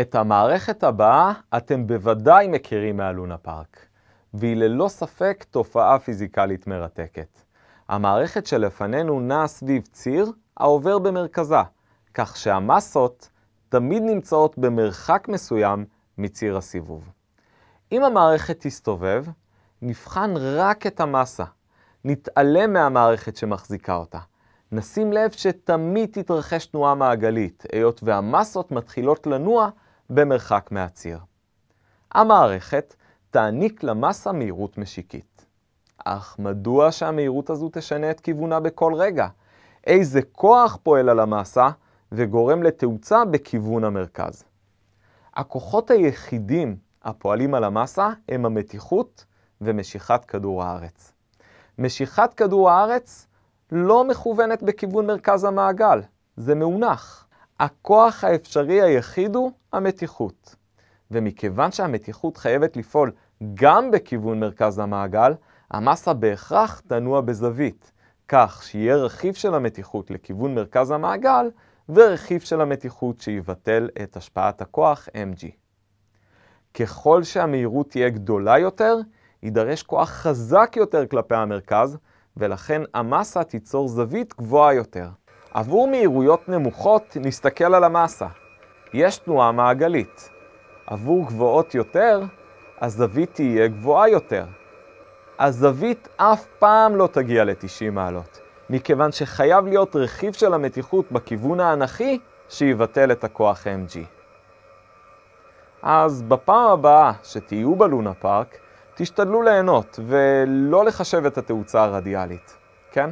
את המערכת הבאה אתם בוודאי מכירים מהלונה פארק, והיא ללא ספק תופעה פיזיקלית מרתקת. המערכת שלפנינו נעה סביב ציר העובר במרכזה, כך שהמסות תמיד נמצאות במרחק מסוים מציר הסיבוב. אם המערכת תסתובב, נבחן רק את המסה. נתעלם מהמערכת שמחזיקה אותה. נשים לב שתמיד תתרחש תנועה מעגלית, היות והמסות מתחילות לנוע במרחק מהציר. המערכת תעניק למסה מהירות משיקית. אך מדוע שהמהירות הזו תשנה את כיוונה בכל רגע? איזה כוח פועל על המסה וגורם לתאוצה בכיוון המרכז? הכוחות היחידים הפועלים על המסה הם המתיחות ומשיכת כדור הארץ. משיכת כדור הארץ לא מכוונת בכיוון מרכז המעגל, זה מאונח. הכוח האפשרי היחיד הוא המתיחות. ומכיוון שהמתיחות חייבת לפעול גם בכיוון מרכז המעגל, המסה בהכרח תנוע בזווית, כך שיהיה רכיב של המתיחות לכיוון מרכז המעגל, ורכיב של המתיחות שיבטל את השפעת הכוח mg. ככל שהמהירות תהיה גדולה יותר, יידרש כוח חזק יותר כלפי המרכז, ולכן המסה תיצור זווית גבוהה יותר. עבור מהירויות נמוכות נסתכל על המסה. יש תנועה מעגלית. עבור גבוהות יותר, הזווית תהיה גבוהה יותר. הזווית אף פעם לא תגיע ל-90 מעלות, מכיוון שחייב להיות רכיב של המתיחות בכיוון האנכי שיבטל את הכוח mg. אז בפעם הבאה שתהיו בלונה פארק, תשתדלו ליהנות ולא לחשב את התאוצה הרדיאלית, כן?